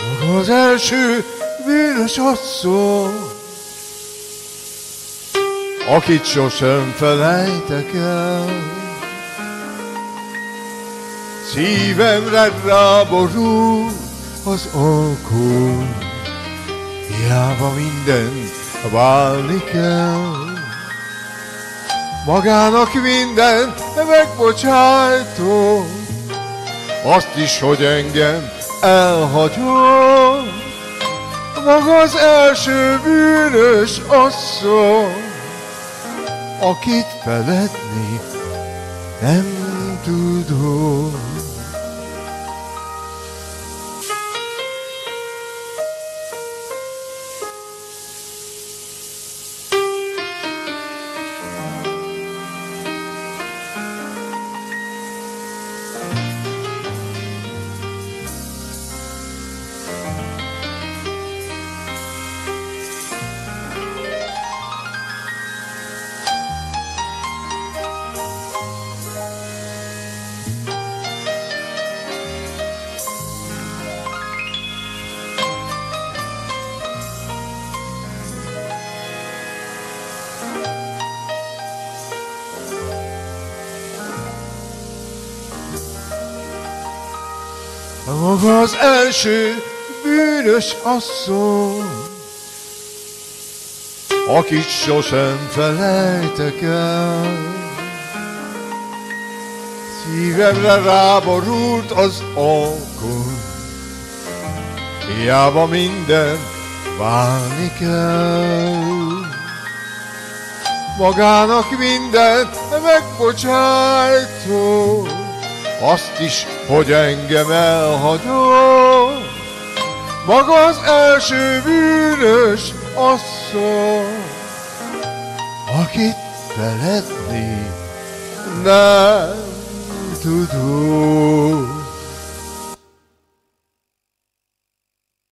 Maga az első bűnös asszony, akit sosem felejtek el. Szívemre ráborul az alkohol, hiába minden válni kell. Magának mindent megbocsájtom, azt is, hogy engem elhagyom. Maga az első bűnös asszony, akit feledni nem tudom. Maga az első bűnös asszony, akit sosem felejtek el. Szívemre ráborult az alkony, hiába minden válni kell. Magának mindent megbocsájtom, azt is, hogy engem elhagyom. Maga az első bűnös asszony, akit feledni nem tudok.